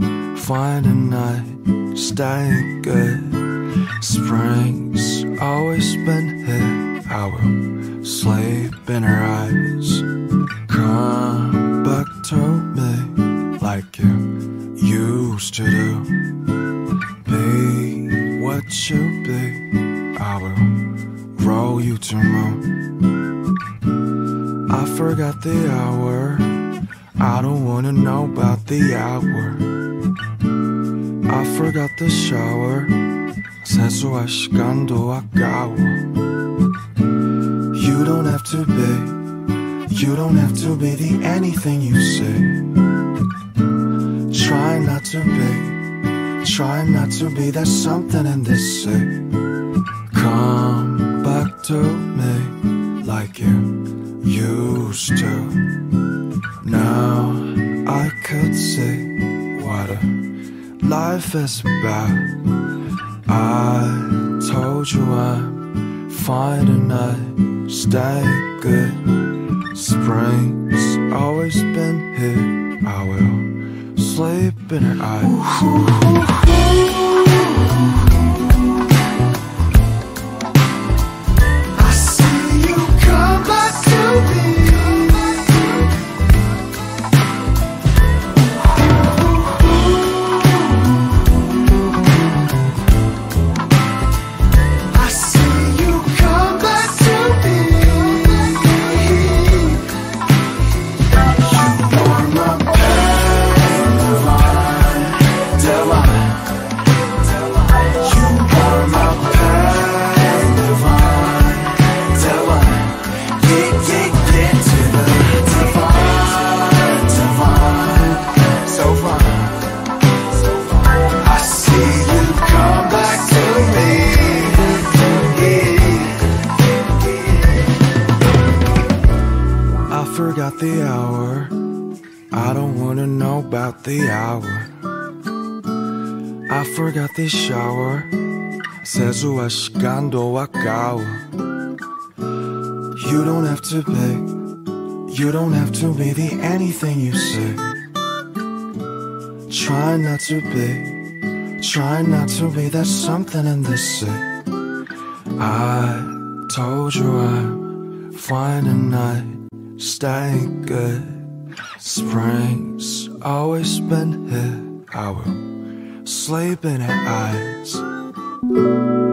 told a I'm staying good. Spring's always been here. I will sleep in her eyes. Come back to me like you used to do. Be what you be. I will roll you to moon. I forgot the hour. I don't wanna know about the hour. I forgot the shower. 세수할 시간도 아까워. You don't have to be. You don't have to be the anything you say. Try not to be. Try not to be. There's something in this say. Come back to me like you used to. Now I could say what a life is about. I told you I'm fine tonight, stay good. Spring's always been here. I will sleep in eyes. I forgot the hour. I don't wanna know about the hour. I forgot the shower. 세수할 시간도 아까워. You don't have to be. You don't have to be the anything you say. Try not to be. Try not to be. There's something in this say. I told you I'm fine tonight, staying good. Spring's always been here. I will sleep in her eyes.